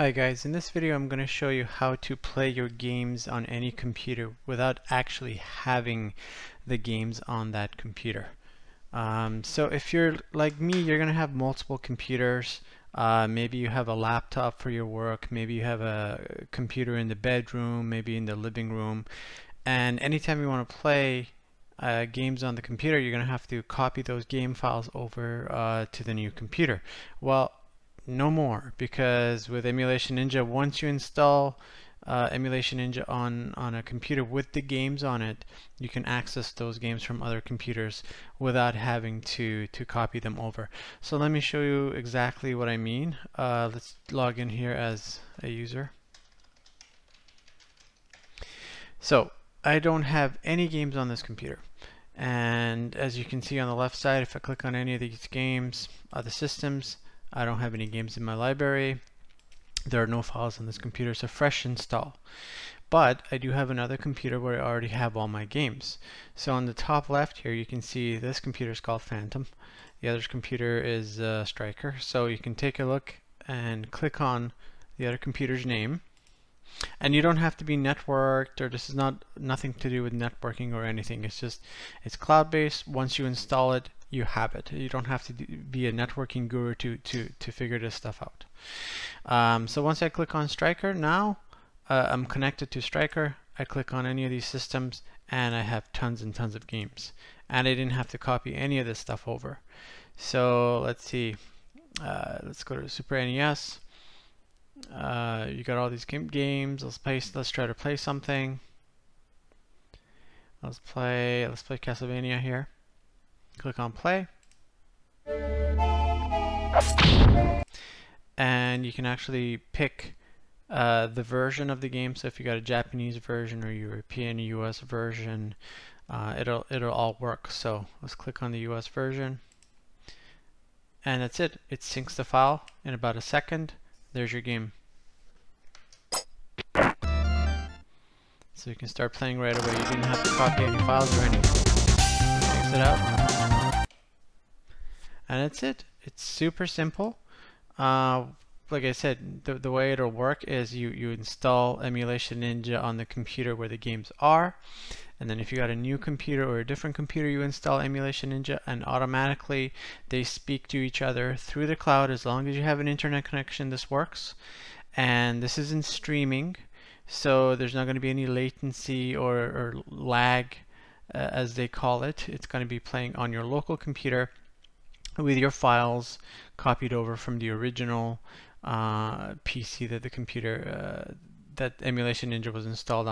Hi guys, in this video I'm going to show you how to play your games on any computer without actually having the games on that computer. Um, so if you're like me, you're going to have multiple computers. Uh, maybe you have a laptop for your work, maybe you have a computer in the bedroom, maybe in the living room, and anytime you want to play uh, games on the computer, you're going to have to copy those game files over uh, to the new computer. Well, no more because with Emulation Ninja once you install uh, Emulation Ninja on on a computer with the games on it you can access those games from other computers without having to to copy them over. So let me show you exactly what I mean. Uh, let's log in here as a user. So I don't have any games on this computer. And as you can see on the left side if I click on any of these games other systems I don't have any games in my library. There are no files on this computer. A fresh install. But I do have another computer where I already have all my games. So on the top left here you can see this computer is called Phantom. The other computer is uh, Striker. So you can take a look and click on the other computer's name. And you don't have to be networked or this is not nothing to do with networking or anything. It's just it's cloud based. Once you install it, you have it. You don't have to be a networking guru to, to, to figure this stuff out. Um, so once I click on Striker, now uh, I'm connected to Striker. I click on any of these systems and I have tons and tons of games. And I didn't have to copy any of this stuff over. So let's see. Uh, let's go to Super NES. Uh, you got all these game games. Let's play. Let's try to play something. Let's play. Let's play Castlevania here. Click on play. And you can actually pick uh, the version of the game. So if you got a Japanese version or European US version, uh, it'll it'll all work. So let's click on the US version. And that's it. It syncs the file in about a second. There's your game. So you can start playing right away. You didn't have to copy any files or anything. Exit out and that's it. It's super simple. Uh, like I said the, the way it'll work is you you install emulation ninja on the computer where the games are. And then if you got a new computer or a different computer you install emulation ninja and automatically they speak to each other through the cloud as long as you have an internet connection this works. And this isn't streaming so there's not going to be any latency or, or lag uh, as they call it. It's going to be playing on your local computer with your files copied over from the original uh, PC that the computer uh, that Emulation Ninja was installed on.